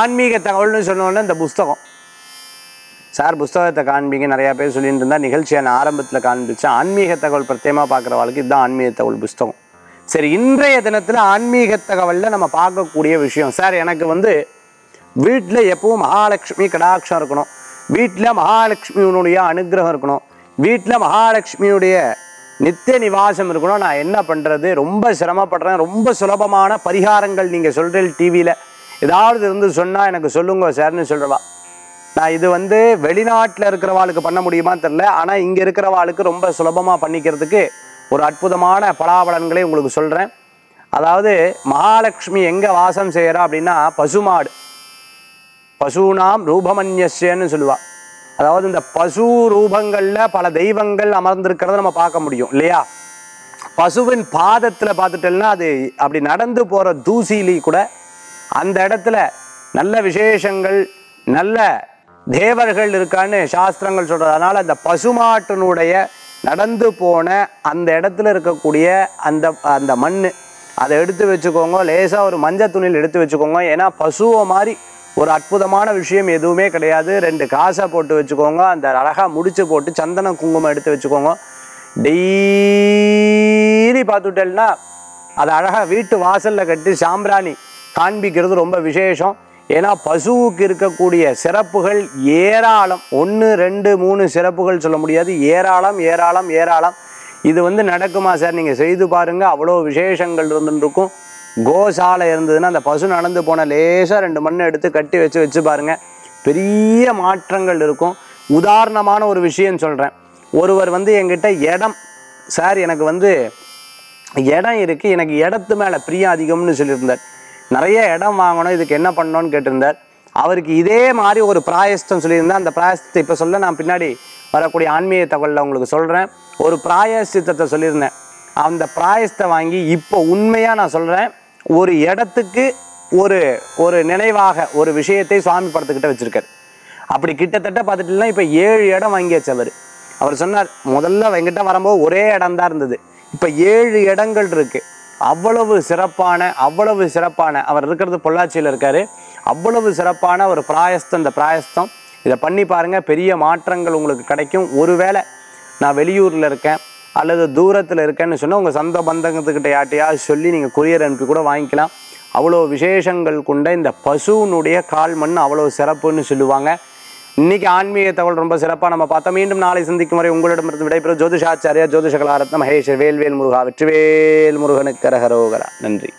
ஆன்மீக தகவல்னு சொன்னோன்னே இந்த புஸ்தகம். சார் புஸ்தகத்தை காண்பீங்க நிறையா பேர் சொல்லிட்டு இருந்தால் நிகழ்ச்சியை நான் ஆரம்பத்தில் காண்பிச்சேன். ஆன்மீக தகவல் பிரத்தியமாக பார்க்குற வாழ்க்கை இதுதான் ஆன்மீக தகவல் புஸ்தகம். சரி இன்றைய தினத்தில் ஆன்மீக தகவலில் நம்ம பார்க்கக்கூடிய விஷயம். சார் எனக்கு வந்து வீட்டில் எப்பவும் மகாலட்சுமி கடாட்சம் இருக்கணும். வீட்டில் மகாலட்சுமியினுடைய அனுகிரகம் இருக்கணும். வீட்டில் மகாலட்சுமியுடைய நித்திய நிவாசம் இருக்கணும். நான் என்ன பண்ணுறது ரொம்ப சிரமப்படுறேன். ரொம்ப சுலபமான பரிகாரங்கள் நீங்கள் சொல்கிறீங்க டிவியில் ஏதாவது இருந்து சொன்னால் எனக்கு சொல்லுங்க சார்னு சொல்கிறவா நான் இது வந்து வெளிநாட்டில் இருக்கிறவாளுக்கு பண்ண முடியுமா தெரில ஆனால் இங்கே இருக்கிறவாளுக்கு ரொம்ப சுலபமாக பண்ணிக்கிறதுக்கு ஒரு அற்புதமான பலாபலன்களை உங்களுக்கு சொல்கிறேன் அதாவது மகாலட்சுமி எங்கே வாசம் செய்கிறா அப்படின்னா பசுமாடு. பசுனாம் ரூபமன்யஸ்யன்னு சொல்லுவாள் அதாவது இந்த பசு ரூபங்களில் பல தெய்வங்கள் அமர்ந்திருக்கிறத நம்ம பார்க்க முடியும் இல்லையா? பசுவின் பாதத்தில் பார்த்துட்டோம்னா அது அப்படி நடந்து போகிற தூசிலி கூட அந்த இடத்துல நல்ல விசேஷங்கள் நல்ல தேவர்கள் இருக்கான்னு சாஸ்திரங்கள் சொல்கிறது அதனால் அந்த பசுமாட்டினுடைய நடந்து போன அந்த இடத்துல இருக்கக்கூடிய அந்த அந்த மண் அதை எடுத்து வச்சுக்கோங்க. லேசாக ஒரு மஞ்சள் துணியில் எடுத்து வச்சுக்கோங்க. ஏன்னா பசுவை மாதிரி ஒரு அற்புதமான விஷயம் எதுவுமே கிடையாது. ரெண்டு காசை போட்டு வச்சுக்கோங்க. அந்த அழகாக முடிச்சு போட்டு சந்தன குங்குமம் எடுத்து வச்சுக்கோங்க. டெய்லி பார்த்துட்டேன்னா அதை அழகாக வீட்டு வாசலில் கட்டி சாம்பிராணி காண்பிக்கிறது ரொம்ப விசேஷம். ஏன்னா பசுவுக்கு இருக்கக்கூடிய சிறப்புகள் ஏராளம். ஒன்று ரெண்டு மூணு சிறப்புகள் சொல்ல முடியாது. ஏராளம் ஏராளம் ஏராளம். இது வந்து நடக்குமா சார்? நீங்கள் செய்து பாருங்கள் அவ்வளோ விசேஷங்கள் இருந்துருக்கும். கோசாலை இருந்ததுன்னா அந்த பசு நடந்து போன லேசாக ரெண்டு மண்ணை எடுத்து கட்டி வச்சு வச்சு பாருங்கள் பெரிய மாற்றங்கள் இருக்கும். உதாரணமான ஒரு விஷயம் சொல்கிறேன் ஒருவர் வந்து என்கிட்ட இடம் சார் எனக்கு வந்து இடம் இருக்குது எனக்கு இடத்து மேலே பிரியம் அதிகம்னு சொல்லியிருந்தார். நிறைய இடம் வாங்கணும் இதுக்கு என்ன பண்ணணும்னு கேட்டிருந்தார். அவருக்கு இதே மாதிரி ஒரு பிராயஸ்தம் சொல்லியிருந்தேன் அந்த பிராயஸ்தத்தை இப்போ சொல்ல நான் பின்னாடி வரக்கூடிய ஆன்மீக தகவலில் உங்களுக்கு சொல்கிறேன் ஒரு பிராயசித்தத்தை சொல்லியிருந்தேன். அந்த பிராயஸ்தை வாங்கி இப்போ உண்மையாக நான் சொல்கிறேன் ஒரு இடத்துக்கு ஒரு ஒரு நினைவாக ஒரு விஷயத்தை சுவாமி படத்துக்கிட்ட வச்சுருக்காரு. அப்படி கிட்டத்தட்ட பார்த்துட்டுலாம் இப்போ ஏழு இடம் வாங்கியாச்சு அவர். அவர் சொன்னார் முதல்ல என்கிட்ட வரும்போது ஒரே இடம் தான் இருந்தது. இப்போ ஏழு இடங்கள் இருக்குது அவ்வளவு சிறப்பான அவ்வளவு சிறப்பான அவர் இருக்கிறது பொள்ளாச்சியில் இருக்காரு. அவ்வளவு சிறப்பான ஒரு பிராயஸ்தம் இந்த பிராயஸ்தம். இதை பண்ணி பாருங்கள் பெரிய மாற்றங்கள் உங்களுக்கு கிடைக்கும். ஒருவேளை நான் வெளியூரில் இருக்கேன் அல்லது தூரத்தில் இருக்கேன்னு சொன்னால் உங்கள் சொந்த பந்தங்கத்துக்கிட்ட யார்ட்டையாவது சொல்லி நீங்கள் கொரியர் அனுப்பி கூட வாங்கிக்கலாம். அவ்வளோ விசேஷங்கள் கொண்ட இந்த பசுவினுடைய கால் மண் அவ்வளோ சிறப்புன்னு சொல்லுவாங்க. இன்னைக்கு ஆன்மீக தகவல் ரொம்ப சிறப்பாக நம்ம பார்த்தோம். மீண்டும் நாளை சந்திக்கும் வரை உங்களிடமிருந்து விடைபெறும் ஜோதிஷாச்சாரியா ஜோதிஷ கலாரத்ன மகேஷ் வேல்வேல் முருகா வெற்றிவேல் முருகனுக்கு கரகரோகரா நன்றி.